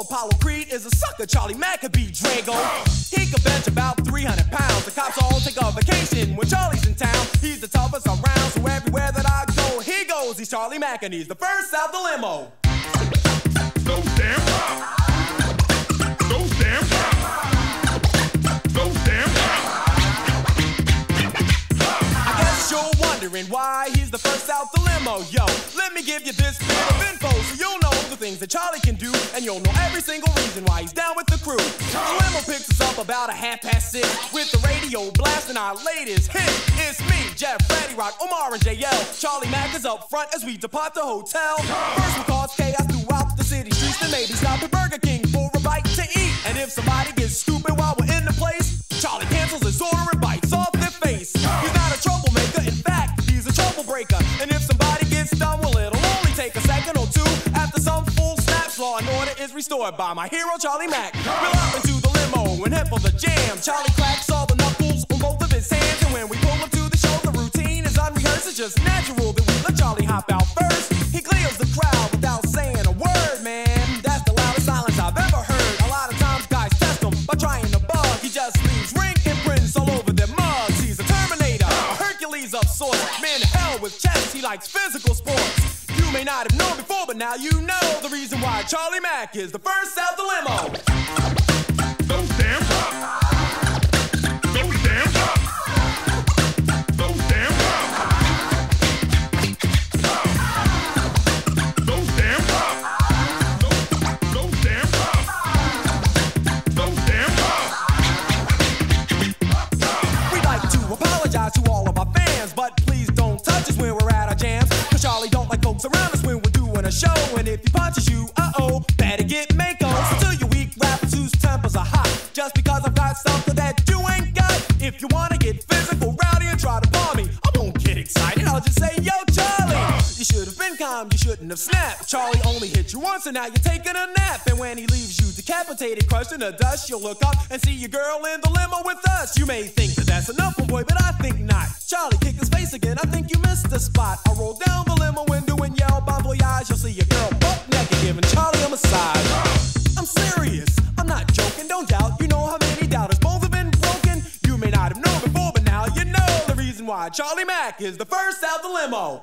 Apollo Creed is a sucker. Charlie be Drago. He could bench about 300 pounds. The cops all take a vacation when Charlie's in town. He's the toughest around, so everywhere that I go, he goes. He's Charlie Mack and he's the first out the limo. Those damn Those damn damn I guess you're wondering why he's the first out the limo. Yo, me give you this bit of info so you'll know the things that Charlie can do, and you'll know every single reason why he's down with the crew. Limo picks us up about a half past six with the radio blasting our latest hit. It's me, Jeff, Ready Rock, Omar, and JL. Charlie Mack is up front as we depart the hotel. First we cause chaos throughout the city streets, then maybe stop at Burger King for a bite to eat. And if somebody gets stupid while restored by my hero, Charlie Mack. We're up into the limo and head for the jam. Charlie cracks all the knuckles on both of his hands. And when we pull up to the show, the routine is unrehearsed. It's just natural that we let Charlie hop out first. He clears the crowd without saying a word, man. That's the loudest silence I've ever heard. A lot of times guys test him by trying to bug. He just leaves ring imprints all over their mugs. He's a Terminator, a Hercules of sorts. Man, hell with chest, he likes physical sports. You may not have known before, but now you know the reason why Charlie Mack is the first out the limo. Those damn Those shouldn't have snapped. Charlie only hit you once, and now you're taking a nap. And when he leaves you decapitated, crushed in the dust, you'll look up and see your girl in the limo with us. You may think that that's enough, boy, but I think not. Charlie kicked his face again, I think you missed the spot. I roll down the limo window and yelled, Bon voyage, you'll see your girl butt naked, giving Charlie a massage. I'm serious, I'm not joking, don't doubt. You know how many doubters bones have been broken. You may not have known before, but now you know the reason why Charlie Mack is the first out the limo.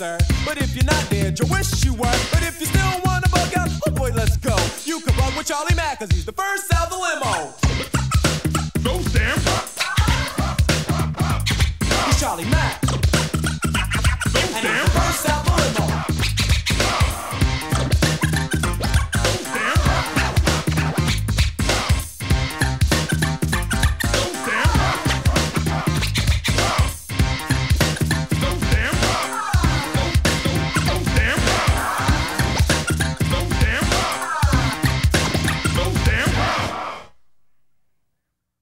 sir. But if you're not there, you wish you were. But if you still wanna bug out, oh boy, let's go. You can run with Charlie Mack, cause he's the first out the limo. Go, damn. He's Charlie Mack. Go, Sam.